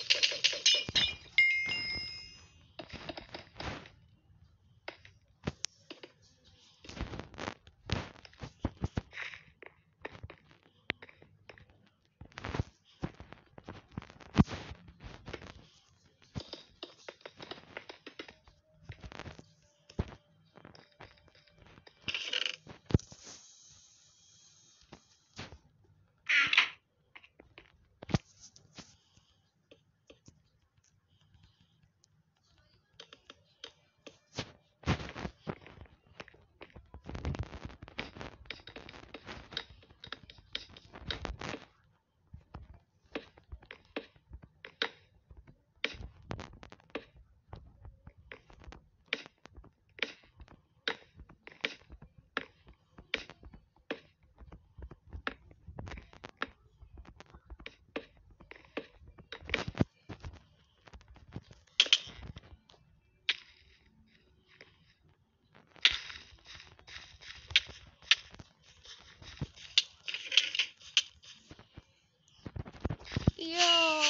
フフフフ。哟。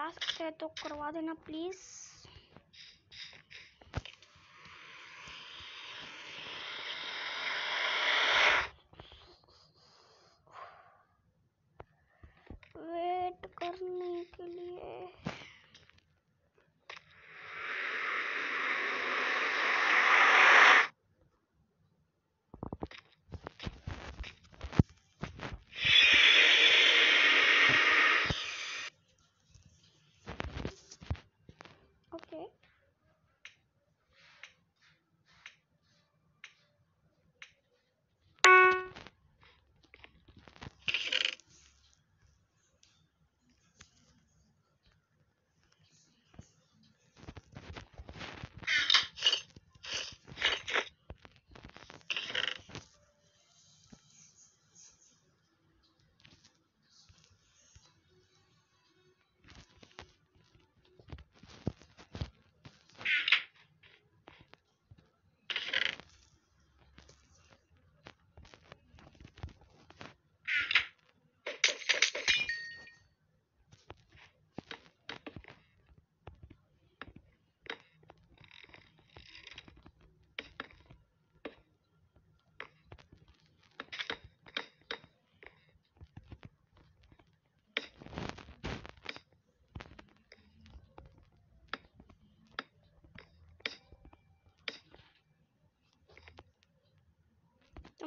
सब्सक्राइबर करा सकते हैं तो करवा देना प्लीज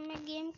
me game